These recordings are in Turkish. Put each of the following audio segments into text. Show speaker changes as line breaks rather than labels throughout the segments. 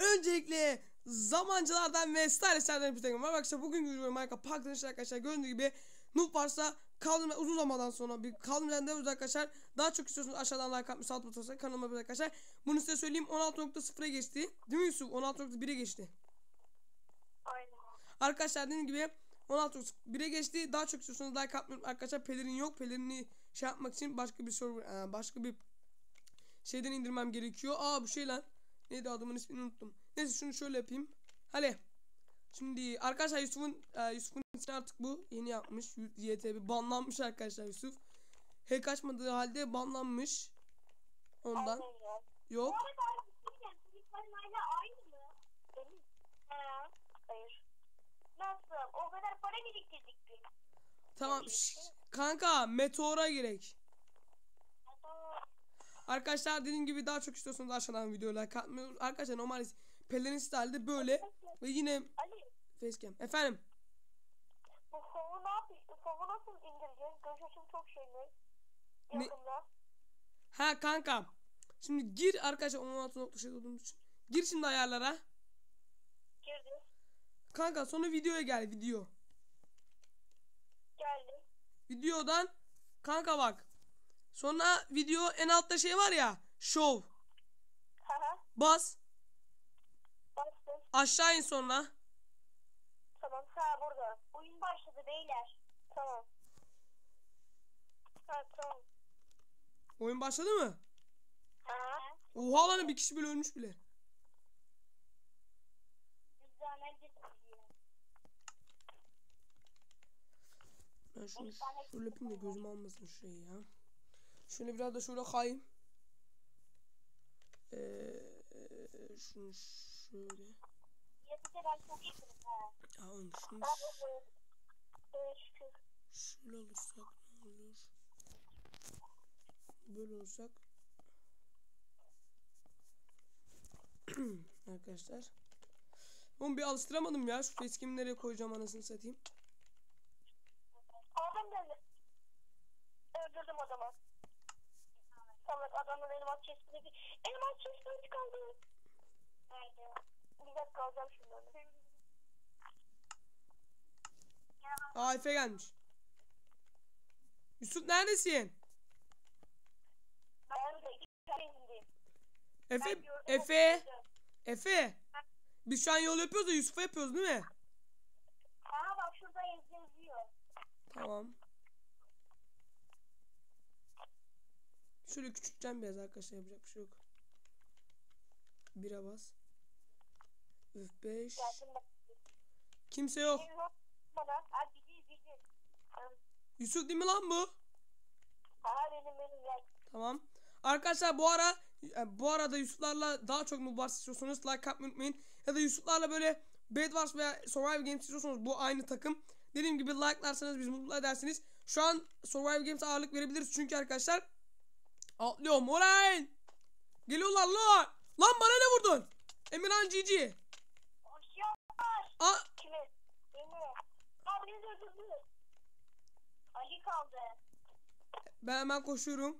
Öncelikle zamancılardan ve stylistlerden bir takım var. Arkadaşlar bugün görüyorum Minecraft Park dönüşü arkadaşlar gördüğünüz gibi Noob varsa kaldım uzun zamandan sonra bir kaldım diyoruz arkadaşlar. Daha çok istiyorsanız aşağıdan like atmış alt butonuna kanalıma bir arkadaşlar. Bunu size söyleyeyim 16.0'a geçti. Değil mi Yusuf? 16.1'e geçti.
Aynen.
Arkadaşlar dediğim gibi 16.1'e geçti. Daha çok istiyorsanız like atmayı arkadaşlar. Pelerin yok. Pelerini şey yapmak için başka bir server, e, başka bir şeyden indirmem gerekiyor. Aa bu şey lan. Neydi adamın ismini unuttum. Neyse şunu şöyle yapayım. Hadi. Şimdi arkadaşlar Yusuf'un e, Yusuf'un ismi artık bu. Yeni yapmış. YTB banlanmış arkadaşlar Yusuf. Hack açmadığı halde banlanmış. Ondan. Yok.
Nasıl? O kadar para biriktirdik.
Tamam. Kanka meteora gerek. Arkadaşlar dediğim gibi daha çok istiyorsanız aşağıdan videoya like atmayı Arkadaşlar normal pelerin stylede böyle ve yine
Ali
facecam. Efendim.
bu fovu ne yapayım? Fovu nasıl indireceğiz? Gözyaşım çok.
Ne-
Yakında.
Ha kanka. Şimdi gir arkadaşlar 16 şey olduğumuz için. Gir şimdi ayarlara.
Girdi.
Kanka sonra videoya gel video.
Geldi.
Videodan kanka bak. Sonra video en altta şey var ya. Show. Bas.
Bastım.
Aşağı in sonra.
Tamam sağ burada. Oyun başladı beyler. Tamam. Ha tamam.
Oyun başladı mı?
Ha.
Oha lan bir kişi bile ölmüş bile. Ben şunu şöyle yapayım da gözüm almasın şu şeyi ya. Şöyle biraz da şöyle kayayım. Ee, şunu şöyle. Ya oğlum şunu şöyle olursak ne olur? Böyle olursak. Arkadaşlar. Oğlum bir alıştıramadım ya. Şu facecam'i nereye koyacağım anasını satayım.
Adam geldi. Öldürdüm adamı. Tamam adamın elmas bir... Elmas chest'ine kaldı. Nerede? Bir dakika alacağım onu.
Aa Efe gelmiş. Yusuf neredesin?
Ben de indim.
Efe, Efe. Efe. Biz şu an yol yapıyoruz da Yusuf'a yapıyoruz değil mi?
Aha bak şurada yazı yazıyor.
Tamam. Şöyle küçülteceğim biraz arkadaşlar yapacak bir şey yok. Bire bas. Üf 5.
Geldim bak.
Kimse yok. Yusuf değil mi lan bu? Tamam. Arkadaşlar bu ara e, bu arada Yusuflarla daha çok Mobile istiyorsanız like atmayı unutmayın. Ya da Yusuflarla böyle Bed Wars veya Survival Games istiyorsanız bu aynı takım. Dediğim gibi like'larsanız biz mutlu edersiniz. Şu an Survival Games'e ağırlık verebiliriz çünkü arkadaşlar atlıyorum olay. Geliyorlar lan. Lan bana ne vurdun? Emirhan Cici. Aa,
Kimi? Beni. Aa beni öldürdü. Ali kaldı.
ben hemen koşuyorum.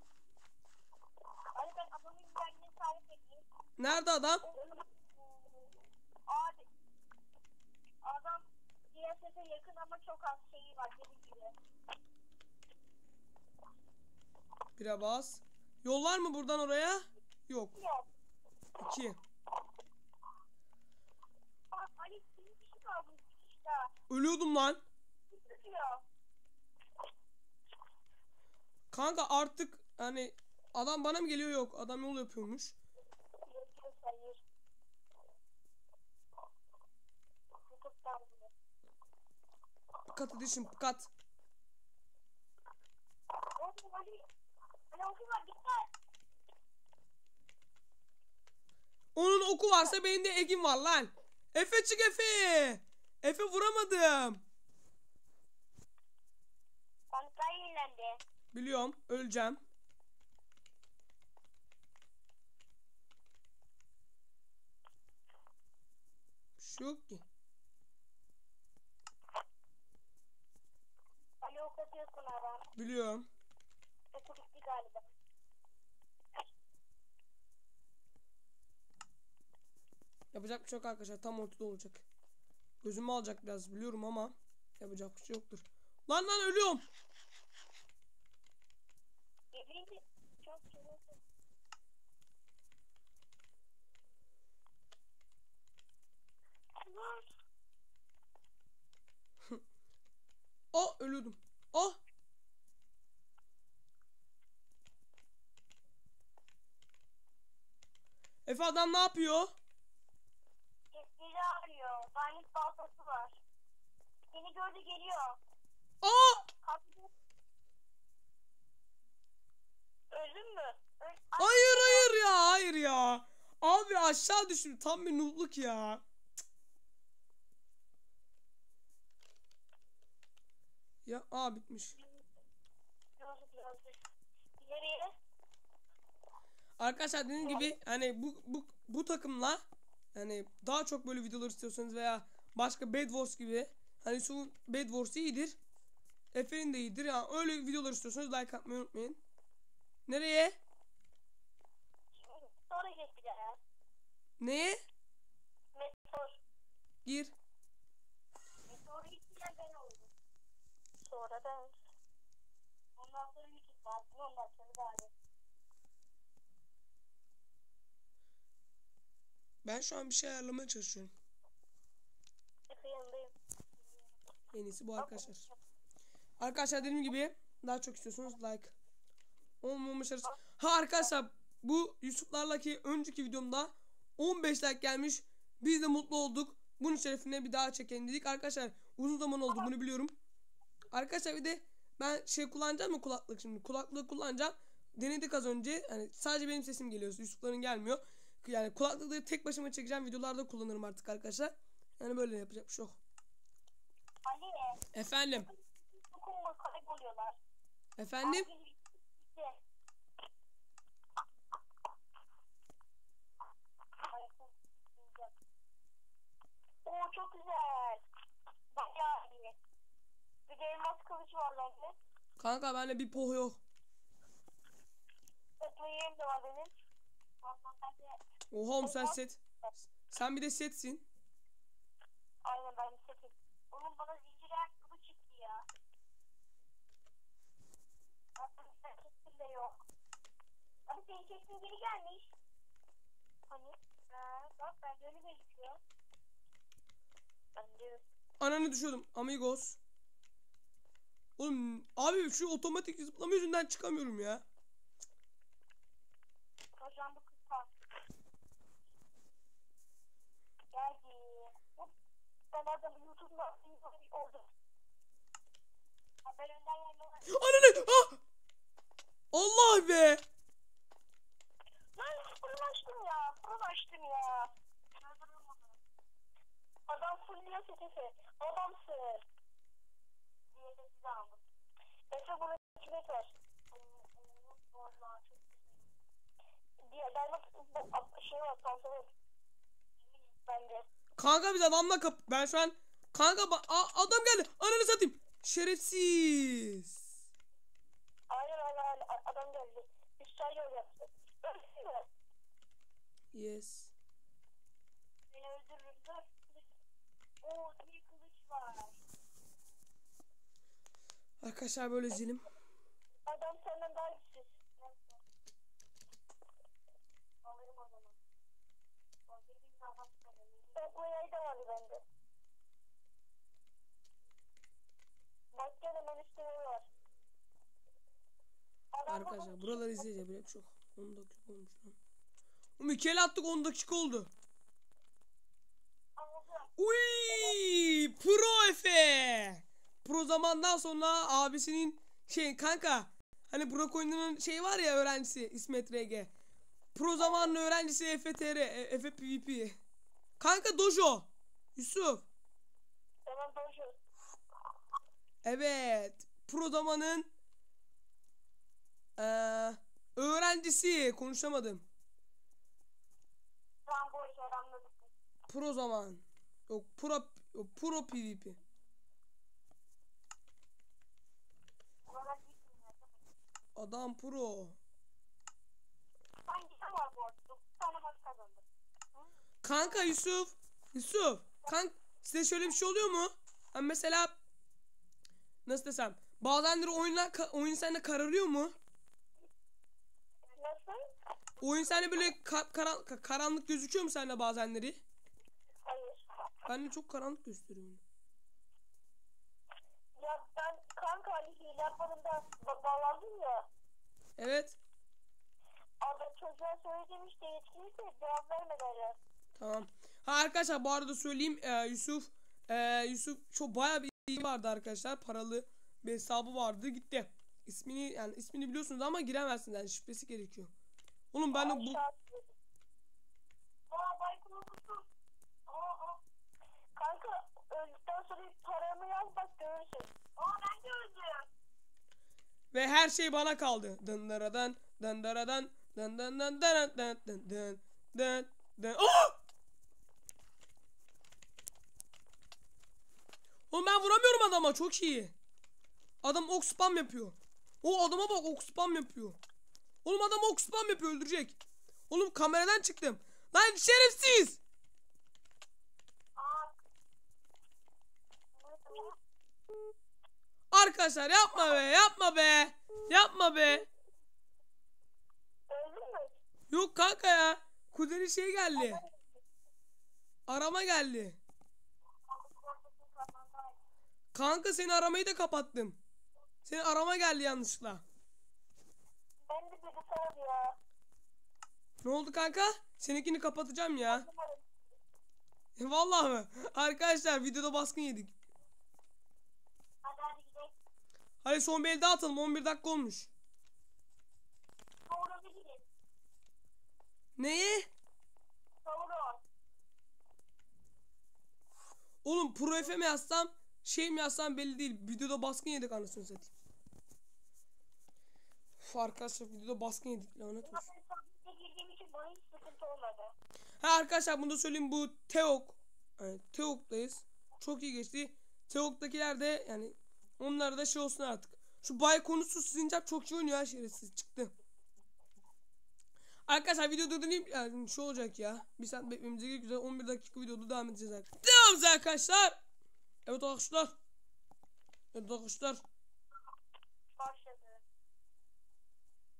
Ali ben adamın güzelliğini tarif edeyim.
Nerede adam?
Abi. Adam DSF'e yakın ama çok az şeyi var dediğim gibi.
Bire bas. Yol var mı buradan oraya? Yok.
Yok.
2.
Aa, Ali bir kişi kaldı. Daha.
Ölüyordum lan. Kanka artık hani adam bana mı geliyor yok adam yol yapıyormuş. Kat edişim kat.
Ali. Ali oku var dikkat.
Onun oku varsa benim de egim var lan. Efe çık Efe. Efe vuramadım.
Banklar yenilendi.
Biliyorum öleceğim. Bir şey yok ki.
Ali ok atıyorsun adam.
Biliyorum.
Oku bitti galiba.
Ya Yapacak bir şey yok arkadaşlar. Tam ortada olacak. Gözümü alacak biraz biliyorum ama yapacak bir şey yoktur. Lan lan ölüyorum. Oh ölüyordum. Efe adam ne yapıyor?
Biri arıyor. Banit baltası var. Seni gördü geliyor.
Aa!
Kapıda. Öldün mü? Öl Ay,
Hayır hayır ya hayır ya. Abi aşağı düştüm tam bir nubluk ya. Cık. Ya aa bitmiş.
Yazık yazık. İleriye.
Arkadaşlar dediğim gibi hani bu bu bu takımla hani daha çok böyle videolar istiyorsanız veya başka Bed Wars gibi hani şu Bed Wars iyidir. Efe'nin de iyidir. Yani öyle videolar istiyorsanız like atmayı unutmayın. Nereye?
Sonra geç bir daha.
Neye?
Meteor.
Gir.
Meteor gittiler ben oldum. Sonra ben. Ondan sonra YouTube var. Ondan sonra da
Ben şu an bir şey ayarlamaya çalışıyorum. En iyisi bu arkadaşlar. Arkadaşlar dediğim gibi daha çok istiyorsanız like. Olmamış arası. Ha arkadaşlar bu Yusuflarla ki önceki videomda 15 like gelmiş. Biz de mutlu olduk. Bunun şerefine bir daha çekelim dedik. Arkadaşlar uzun zaman oldu bunu biliyorum. Arkadaşlar bir de ben şey kullanacağım mı kulaklık şimdi? Kulaklığı kullanacağım. Denedik az önce. Hani sadece benim sesim geliyor. Yusufların gelmiyor. Yani kulaklığı tek başıma çekeceğim videolarda kullanırım artık arkadaşlar. Yani böyle yapacak bir şey yok.
Ali.
Efendim.
Dokunma kayboluyorlar.
Efendim.
Güzel. Oo çok güzel. Bayağı iyi. Bir de elmas kılıç var bende.
Kanka bende bir poh yok.
Toplayayım da var benim. Ben
Oha oğlum sen set. Sen bir de setsin.
aynen ben sekiz. Onun bana zincirler kılıç çıktı ya. Aslında kestin de yok. Abi senin kestin geri gelmiş. Hani? Ha, bak bende öyle gözüküyor. Ben de
Ananı düşüyordum. Amigos. Oğlum abi şu otomatik zıplama yüzünden çıkamıyorum ya.
Yerine
Ananı. Ah! Allah be.
Lan fırın açtım ya. Fırın açtım ya. Adam fulluyor sesi. Adamsın. Diye. Efe bunu kime ver? Diye ben de şey var pantolon. Bende.
Kanka biz adamla kap... Ben şu an... Kanka Aa, adam geldi. Ananı satayım. Şerefsiz.
Aynen. A- adam geldi. Üç çay yol yaptı.
Yes.
Beni öldürürüm. Dur. Oo bir kılıç var.
Arkadaşlar böyle zilim.
Adam senden daha güçsüz. Neyse. Alırım o zaman. O bir daha Ben bu yayı da vardı bende. Bak gel hemen üstüne var. Adam
Arkadaşlar buraları izleyeceğim. Böyle bir şey yok. 10 dakika olmuş lan. Oğlum iki el attık 10 dakika oldu. Uy, Pro Efe. Pro zamandan sonra abisinin şey kanka hani Burak oyununun şey var ya öğrencisi İsmet RG. Pro zamanın öğrencisi Efe TR, E- Efe PvP. Kanka Dojo. Yusuf.
Tamam dojo.
Evet. Pro zamanın eee, öğrencisi konuşamadım.
Tamam bu işi anladım.
Pro zaman. Yok pro pro PvP. Adam pro.
Hangi var bu arada? 9 tane maç kazandım.
Kanka Yusuf. Yusuf. Kank size şöyle bir şey oluyor mu? Hani mesela nasıl desem bazenleri oyunlar oyun sende kararıyor mu?
Nasıl?
Oyun sende böyle ka- karan- ka- karanlık gözüküyor mu sende bazenleri?
Hayır.
Bende çok karanlık gösteriyor.
Ya ben kanka hani hile yapmadım da ba- bağlandım ya.
Evet.
Adam çocuğa söyledim işte yetkiliyse cevap vermedi.
Tamam. Ha arkadaşlar bu arada söyleyeyim e, Yusuf e, Yusuf çok bayağı bir iyi vardı arkadaşlar. Paralı bir hesabı vardı gitti. İsmini yani ismini biliyorsunuz ama giremezsiniz yani şifresi gerekiyor. Oğlum ben de bu.
Kanka öldükten sonra paramı yaz bak görürsün. Aa ben de öldüm.
ve her şey bana kaldı. Dındaradan dındaradan dın dın dın dın dın dın dın dın dın. Aa! Oğlum ben vuramıyorum adama çok iyi. Adam ok spam yapıyor. O adama bak ok spam yapıyor. Oğlum adam ok spam yapıyor öldürecek. Oğlum kameradan çıktım. Lan şerefsiz. Arkadaşlar yapma be yapma be. Yapma be. Yok kanka ya. Kuderi şey geldi. Arama geldi. Kanka seni aramayı da kapattım. Seni arama geldi yanlışlıkla.
Ben de bilgisayar ya.
Ne oldu kanka? Seninkini kapatacağım ya. Vallahi mi? Arkadaşlar videoda baskın yedik.
Hadi hadi gidelim.
Hadi son bir el daha atalım. 11 dakika olmuş.
Doğru gidelim.
Neyi?
Doğru.
Oğlum Pro FM yazsam şey mi yazsam belli değil. Videoda baskın yedik anasını satayım. Uf, arkadaşlar videoda baskın yedik lanet olsun. Ha arkadaşlar bunu da söyleyeyim bu Teok. Yani Teok'tayız. Çok iyi geçti. Teok'takiler de yani onlar da şey olsun artık. Şu bay konusu sincap çok iyi oynuyor her şerefsiz çıktı. Arkadaşlar video durdurayım yani şu olacak ya. Bir saat beklememize gerek güzel 11 dakika videoda devam edeceğiz arkadaşlar. Devam arkadaşlar. Evet arkadaşlar. Evet arkadaşlar.
Başladı.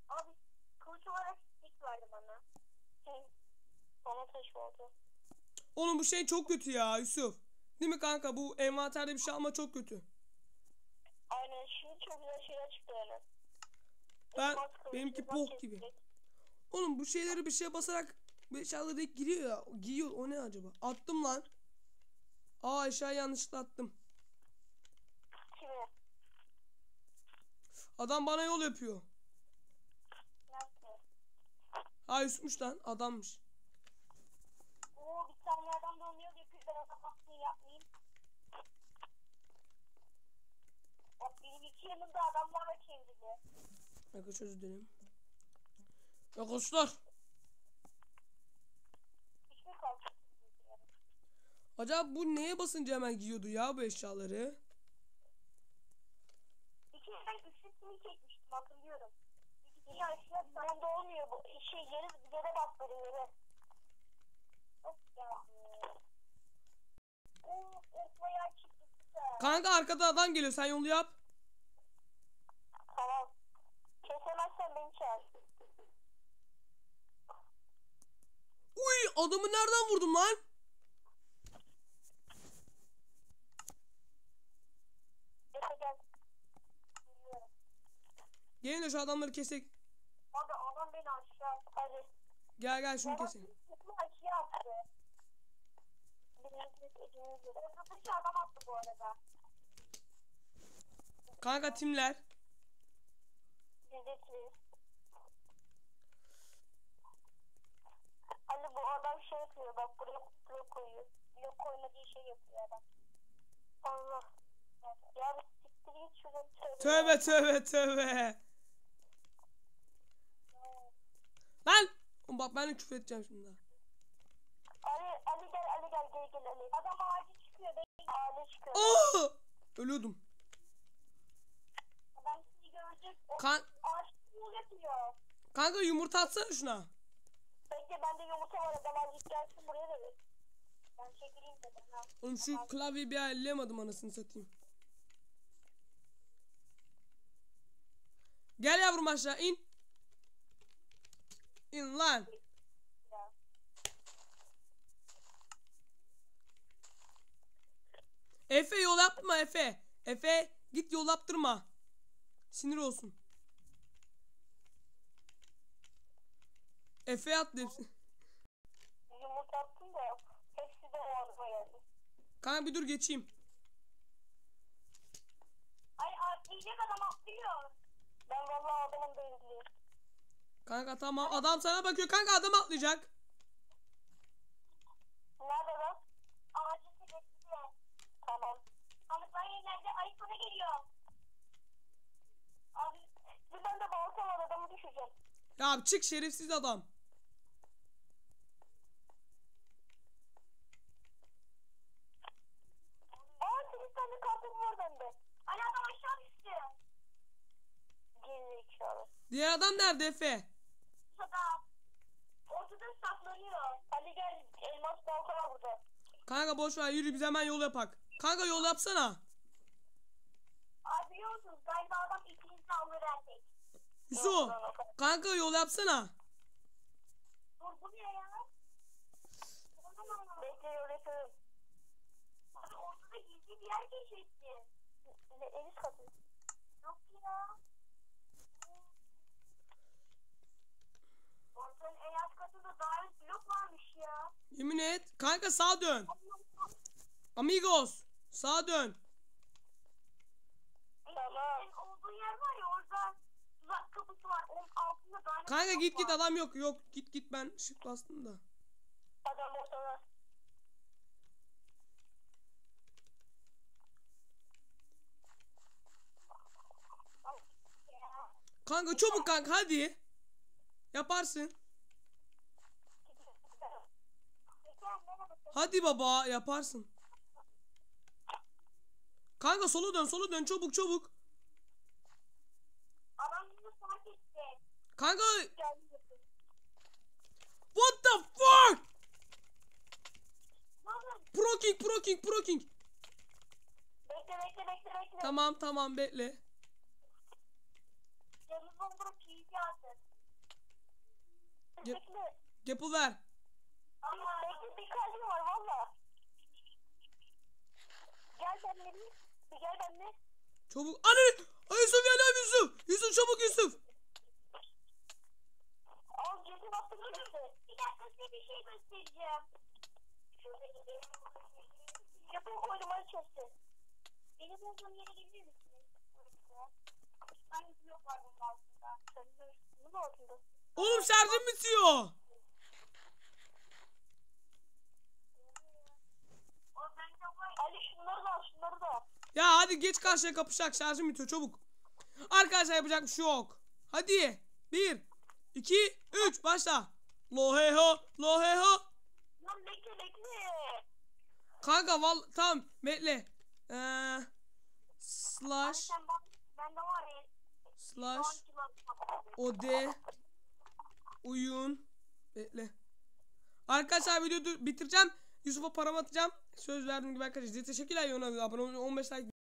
Abi kılıç olarak ilk verdi bana. Şey, bana taş oldu.
Oğlum bu şey çok kötü ya Yusuf. Değil mi kanka bu envanterde bir şey alma çok kötü.
Aynen şimdi çok güzel şeyler çıktı öyle.
Ben- benimki bok gibi. Oğlum bu şeyleri bir şeye basarak bir eşyaları direkt giriyor ya. Giyiyor o ne acaba? Attım lan. Aa eşyayı yanlışlıkla attım.
Kimi?
Adam bana yol yapıyor.
Nerede?
Ha Yusuf'muş lan adammış.
Oo bir tane adam da onu yol yapıyor. Ben adam baskını yapmayayım. Bak benim iki yanımda adamlarla çevrili.
Arkadaşlar özür dilerim. Arkadaşlar.
Hiç mi kalktı?
Acaba bu neye basınca hemen giyiyordu ya bu eşyaları?
Bir kere ben üçlüsünü çekmiştim hatırlıyorum. Kişi aşağı bende olmuyor bu. Şey yere, yere böyle yere. Of ya. Oo, of bayağı çıktı.
Kanka arkada adam geliyor sen yolu yap.
Tamam. Kesemezsen beni çağır.
Uy adamı nereden vurdum lan?
Efe gel. Biliyorum.
Gelin de şu adamları kesek.
Abi adam beni aşağı attı. Hadi.
Gel gel şunu keselim.
sırtımı aşağı attı. Adam attı bu arada.
Kanka timler.
Bizdesiniz. Ali bu adam şey yapıyor bak buraya blok koyuyor. Blok koymadığı şey yapıyor adam. Allah. Ya bir siktir git şuradan
Tövbe tövbe tövbe. Lan. Oğlum Bak ben de küfür edeceğim şimdi.
Ali, Ali gel Ali gel gel gel Ali. Adam ağacı çıkıyor bekle. Ağaca çıkıyor.
Aa! Ölüyordum.
Adam sizi görecek. O
Kan
ağaç yapıyor.
kanka yumurta atsana şuna.
Bekle bende yumurta var. Adam azıcık gelsin buraya da ver. Ben çekileyim dedim. Ha.
Oğlum şu klavyeyi bir ayarlayamadım anasını satayım. Gel yavrum aşağı in. İn lan. Efe yol yapma Efe. Efe git yol yaptırma. Sinir olsun. Efe atlı hepsi.
Yumurta attım da hepsi de o anıma geldi.
Kanka bir dur geçeyim.
Ay atlayacak adam atlıyor. Ben vallahi adamın değilim.
Kanka tamam adam sana bakıyor. Kanka adam atlayacak.
Nerede lan? Ağacın tepesinde. Tamam. Balıklar yerlerde ay sana geliyor. Abi ben de balta var adamı düşeceğim.
Ya çık şerefsiz adam.
Aa senin tane kartın var bende. Hani adam aşağı düştü. Geri zekalı.
Diğer adam nerede Efe?
Ortada. Ortada saklanıyor. Hadi gel elmas balta var burada.
Kanka boş ver yürü biz hemen yol yapak. Kanka yol yapsana.
Abi biliyor musunuz galiba adam ikinizi alır erkek.
Yusuf. Kanka yol yapsana.
Dur bu ne ya? Bekle öğretirim. Abi ortada gizli bir yer en üst katı. Yok ya. Ortanın en alt katında davet blok varmış ya.
Yemin et. Kanka sağa dön. Amigos. Sağa dön.
Tamam. olduğu yer var ya orada tuzak kapısı var. Onun altında davet
Kanka
blok
git git
var.
adam yok. Yok git git ben shift bastım da.
Adam ortada.
Kanka çabuk kanka hadi. Yaparsın. Hadi baba yaparsın. Kanka sola dön sola dön çabuk çabuk. Kanka what the fuck? Pro King Pro King Pro King.
Bekle bekle bekle bekle.
Tamam tamam bekle. Ge-. Gapple ver.
Ama bekle bir kalbim var valla. Gel benimle bir. Gel benimle.
Çabuk. Anne! Ay Yusuf ya ne Yusuf? Yusuf çabuk Yusuf.
Al gözüm attım kimse. Bir dakika size bir şey göstereceğim. Yapın koydum hadi çözdü. Benim olduğum yere gelir misiniz? Hangi blok var bunun altında? Bunun altında.
Oğlum şarjım bitiyor.
O bende var. Ali şunları da al şunları da.
Ya hadi geç karşıya kapışacak şarjım bitiyor çabuk. Arkadaşlar yapacak bir şey yok. Hadi. Bir, iki, üç başla. Loheho, loheho.
Lan bekle bekle.
Kanka val tamam bekle. Ee, slash
Sen bak bende var ya.
slash
10 kilo.
ode uyun bekle. Arkadaşlar videoyu bitireceğim. Yusuf'a paramı atacağım. Söz verdiğim gibi arkadaşlar. Size teşekkürler. Yona abone olmayı 15 like